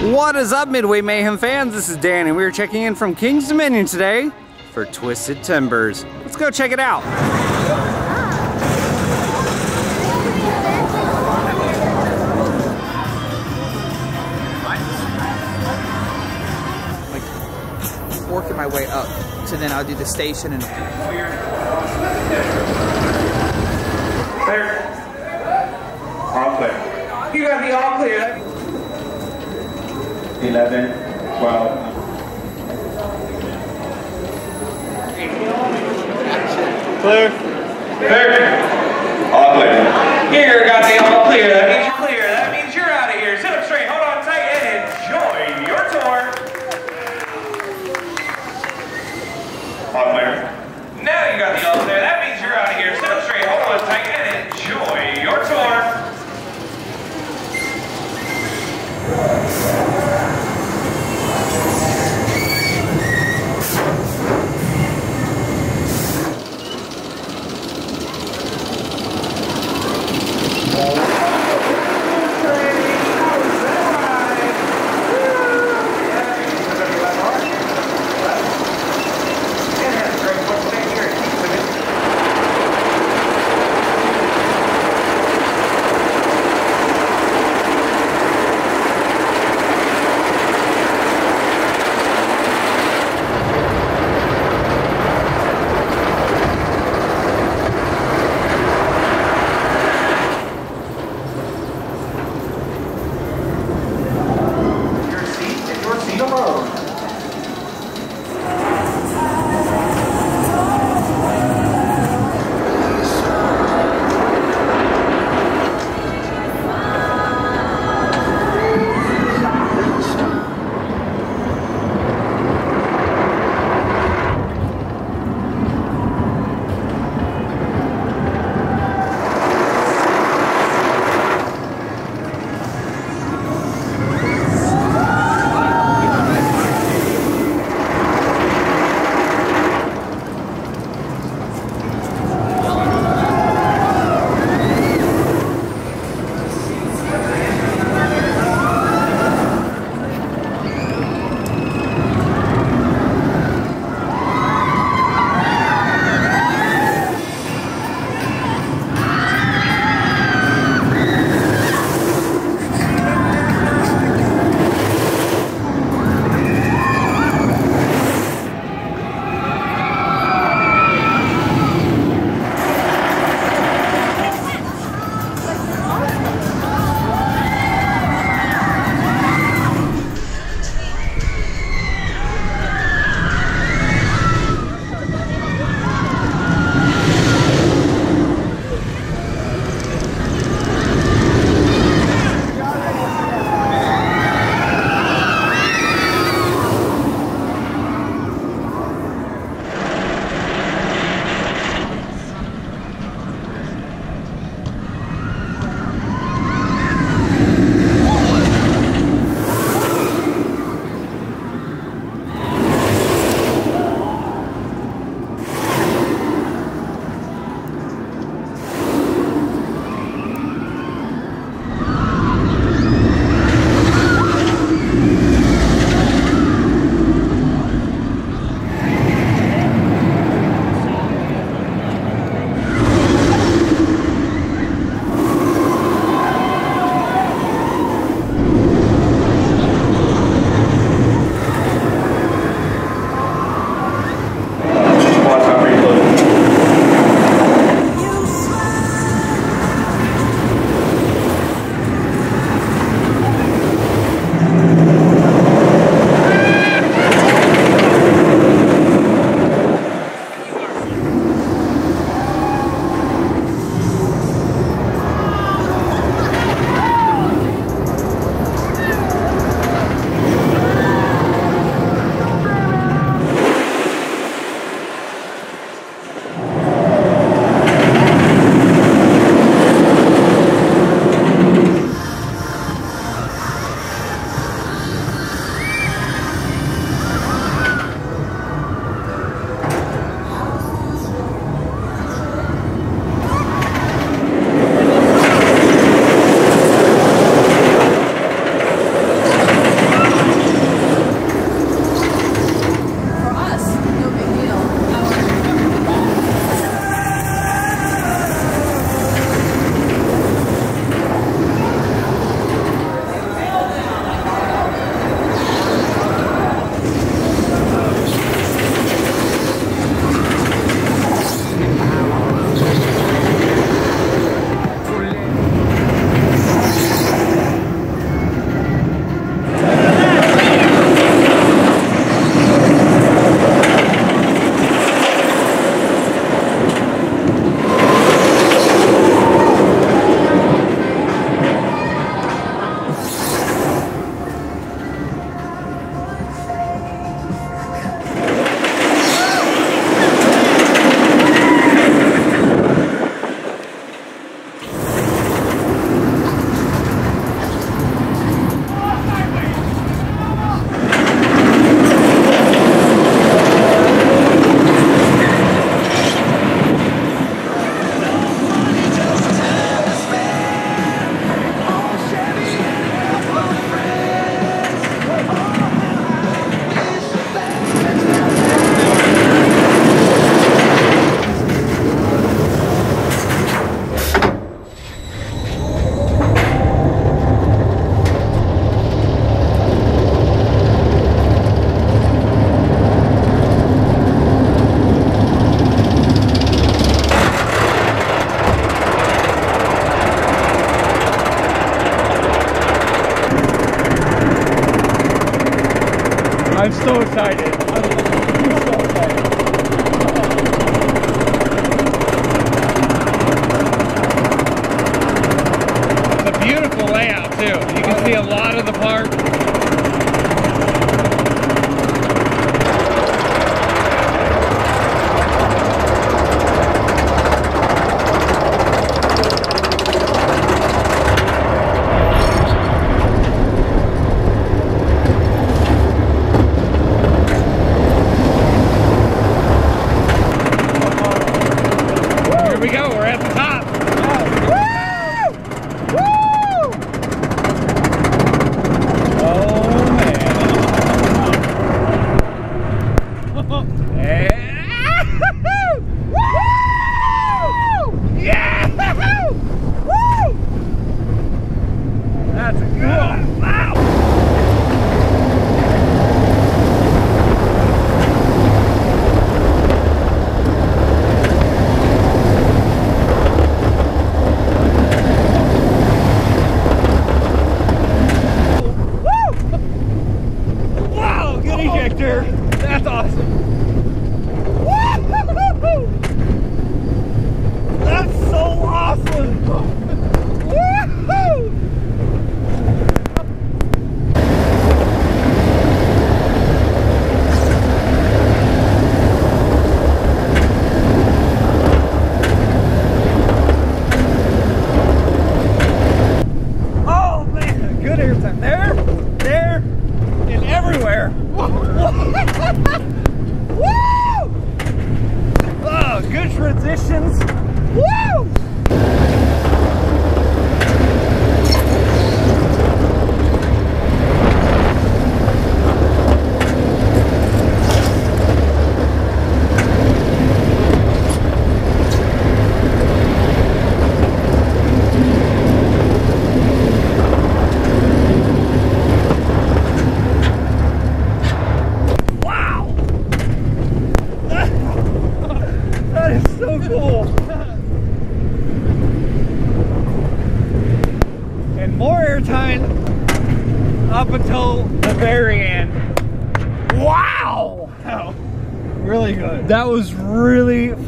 What is up, Midway Mayhem fans? This is Dan, and we're checking in from Kings Dominion today for Twisted Timbers. Let's go check it out. Like working my way up to then I'll do the station and Clear. All clear. you gotta be all clear. 11, 12. Clear. Clear. All clear. Here, got the all clear. That means you're clear. That means you're out of here. Sit up straight, hold on tight, and enjoy your tour. All clear. Now you got the all clear. That means you're out of here. Sit up straight, hold on tight, and enjoy your tour. Layout too. You can see a lot of the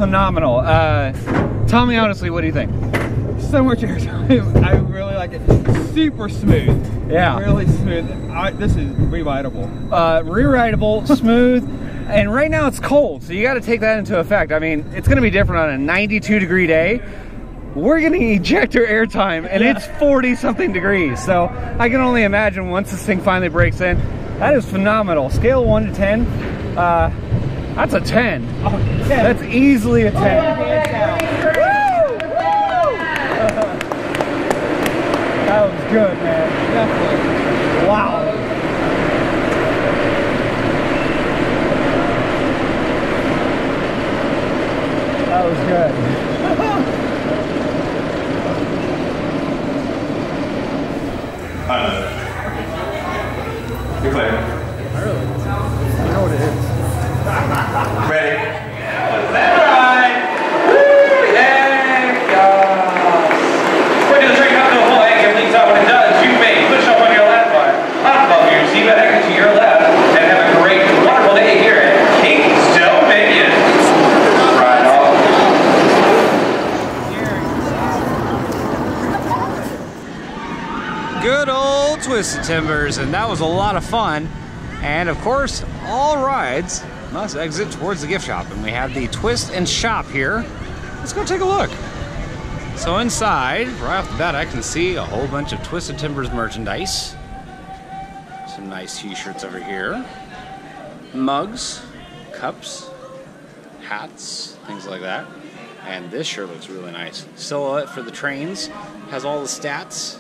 phenomenal. Uh, tell me honestly, what do you think? so much airtime. I really like it. Super smooth. Yeah. Really smooth. I, this is rerideable. uh, rerideable, smooth, and right now it's cold, so you got to take that into effect. I mean, it's going to be different on a 92 degree day. We're getting ejector airtime, and it's 40 something degrees. So I can only imagine once this thing finally breaks in. That is phenomenal. Scale one to 10, uh, that's a 10. That's easily a 10. That was good, man. Definitely. Wow. That was good. Under. You're clear. I know what it is. Ready? Alright. Woo! Heck yes. When you drink up the whole egg, it leaks out when it does. You may push up on your left bar, above your seatbelt exit to your left, and have a great, wonderful day here at Kings Dominion. Right on. Good Twisted Timbers, and that was a lot of fun. And of course, all rides must exit towards the gift shop. And we have the Twist and Shop here. Let's go take a look. So inside, right off the bat, I can see a whole bunch of Twisted Timbers merchandise. Some nice t-shirts over here. Mugs, cups, hats, things like that. And this shirt looks really nice. Silhouette for the trains. Has all the stats.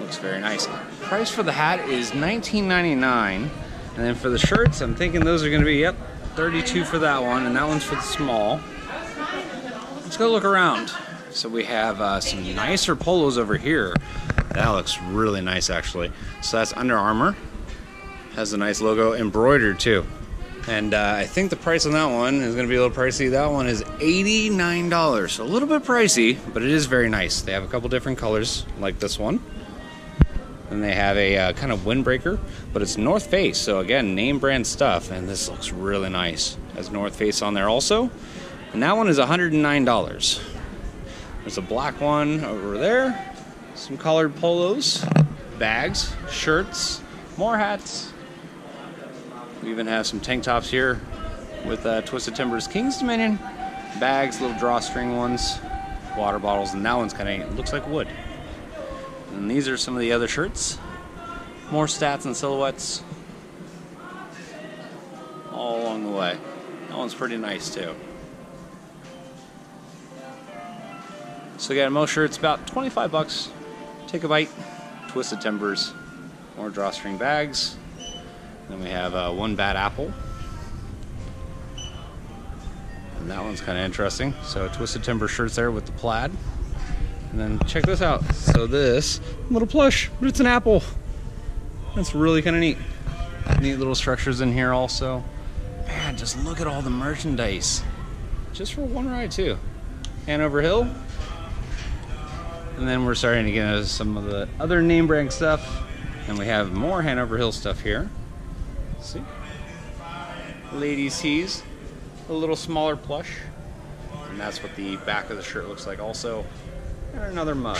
Looks very nice. Price for the hat is $19.99. And then for the shirts, I'm thinking those are going to be, yep, 32 for that one, and that one's for the small. Let's go look around. So we have uh, some nicer polos over here. That looks really nice, actually. So that's Under Armour. Has a nice logo embroidered too. And uh, I think the price on that one is going to be a little pricey. That one is $89. So a little bit pricey, but it is very nice. They have a couple different colors, like this one. Then they have a uh, kind of windbreaker, but it's North Face. So again, name brand stuff, and this looks really nice. Has North Face on there also, and that one is $109. There's a black one over there. Some collared polos, bags, shirts, more hats. We even have some tank tops here with uh, Twisted Timbers Kings Dominion bags, little drawstring ones, water bottles, and that one's kind of looks like wood. And these are some of the other shirts. More stats and silhouettes all along the way. That one's pretty nice too. So again, most shirts about 25 bucks. Take a bite. Twisted Timbers. More drawstring bags. Then we have uh, one bad apple. And that one's kind of interesting. So Twisted Timber shirts there with the plaid. And then check this out. So this little plush, but it's an apple. That's really kind of neat. Neat little structures in here also. Man, just look at all the merchandise. Just for one ride too. Hanover Hill. And then we're starting to get into some of the other name brand stuff. And we have more Hanover Hill stuff here. See? Ladies tees. A little smaller plush. And that's what the back of the shirt looks like also. And another mug.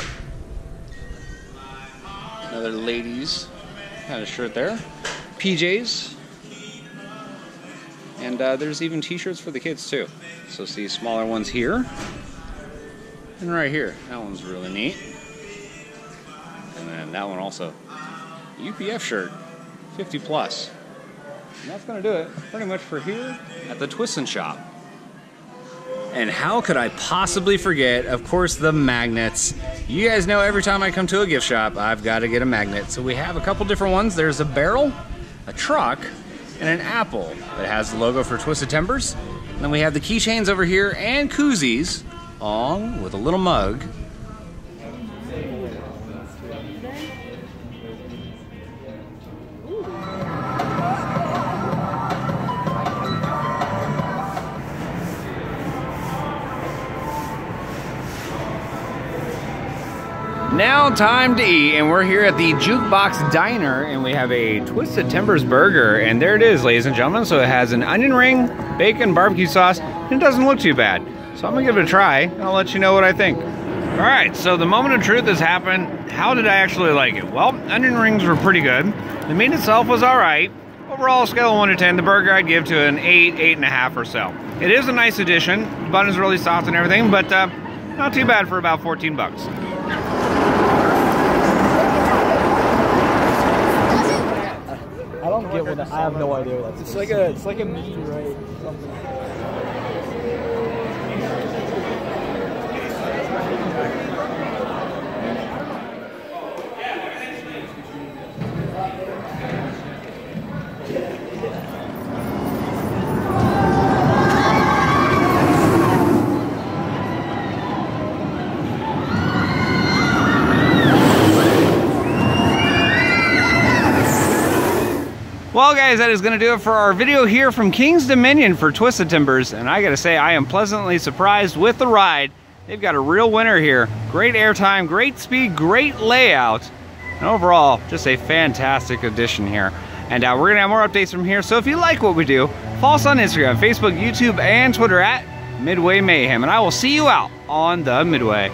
Another ladies kind of shirt there. PJs. And uh, there's even t-shirts for the kids too. So see smaller ones here. And right here. That one's really neat. And then that one also. UPF shirt. 50 plus. And that's going to do it pretty much for here at the Twistin' Shop. And how could I possibly forget, of course, the magnets. You guys know every time I come to a gift shop, I've got to get a magnet. So we have a couple different ones. There's a barrel, a truck, and an apple that has the logo for Twisted Timbers. And then we have the keychains over here and koozies, along with a little mug. Now time to eat, and we're here at the Jukebox Diner, and we have a Twisted Timbers burger, and there it is, ladies and gentlemen. So it has an onion ring, bacon, barbecue sauce, and it doesn't look too bad. So I'm gonna give it a try, and I'll let you know what I think. All right, so the moment of truth has happened. How did I actually like it? Well, onion rings were pretty good. The meat itself was all right. Overall, scale of 1 to 10, the burger I'd give to an 8, 8.5 or so. It is a nice addition. The bun is really soft and everything, but uh, not too bad for about 14 bucks. I don't get that, I have no idea what that's. It's like a it's like a meteorite something. Well, guys, that is going to do it for our video here from Kings Dominion for Twisted Timbers. And I got to say, I am pleasantly surprised with the ride. They've got a real winner here. Great airtime, great speed, great layout. And overall, just a fantastic addition here. And uh, we're going to have more updates from here. So if you like what we do, follow us on Instagram, Facebook, YouTube, and Twitter at Midway Mayhem. And I will see you out on the Midway.